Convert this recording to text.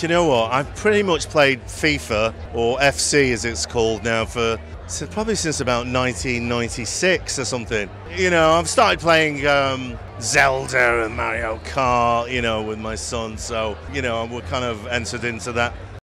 Do you know what? I've pretty much played FIFA or FC as it's called now for probably since about 1996 or something. You know, I've started playing um, Zelda and Mario Kart, you know, with my son. So, you know, we're kind of entered into that